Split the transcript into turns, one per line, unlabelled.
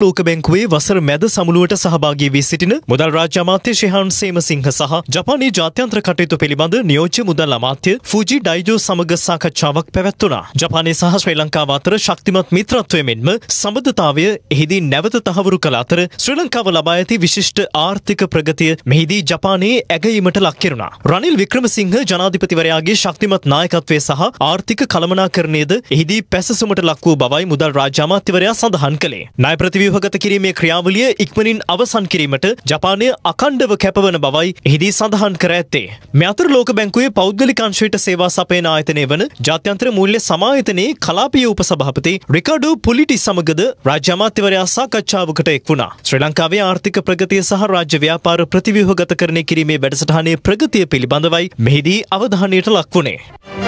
ලෝක බැංකුවේ වසර මැද සමුළුවට සහභාගී වී සිටින මුදල් රාජ්‍ය අමාත්‍ය ශිහාන් සේමසිංහ සහ ජපානයේ ජාත්‍යන්තර කටයුතු පිළිබඳ නියෝජ්‍ය මුදල් අමාත්‍ය ෆූජි ඩයිජෝ සමග සාකච්ඡාවක් පැවැත්වුණා. ජපානයේ සහ ශ්‍රී ලංකාව අතර ශක්තිමත් මිත්‍රත්වය මෙන්ම සම්බන්ධතාවය එහිදී නැවත තහවුරු කළ අතර ශ්‍රී ලංකාව ලබා ඇති විශිෂ්ට ආර්ථික ප්‍රගතිය මෙහිදී ජපානයේ ඇගයීමට ලක් කෙරුණා. රනිල් වික්‍රමසිංහ ජනාධිපතිවරයාගේ ශක්තිමත් නායකත්වය සහ ආර්ථික කළමනාකරණයද එහිදී පැසසුමට ලක් වූ බවයි මුදල් රාජ්‍ය අමාත්‍යවරයා සඳහන් කළේ. ණය ප්‍රතිව්‍යුහ ව්‍යුහගත කිරීමේ ක්‍රියාවලිය ඉක්මනින් අවසන් කිරීමට ජපානය අකණ්ඩව කැපවන බවයි එහිදී සඳහන් කර ඇත්තේ. මේ අතර ලෝක බැංකුවේ පෞද්ගලික අංශයට සේවා සපයන ආයතනය වන ජාත්‍යන්තර මූල්‍ය සමායතනයේ කලාපීය උපසභාපති රිකාඩෝ පුලිටි සමගද රාජ්‍ය අමාත්‍යවරයා සාකච්ඡාවකට එක් වුණා. ශ්‍රී ලංකාවේ ආර්ථික ප්‍රගතිය සහ රාජ්‍ය ව්‍යාපාර ප්‍රතිව්‍යුහගතකරණය කිරීමේ වැඩසටහනේ ප්‍රගතිය පිළිබඳවයි මෙහිදී අවධානයට ලක් වුණේ.